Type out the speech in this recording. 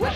Woo!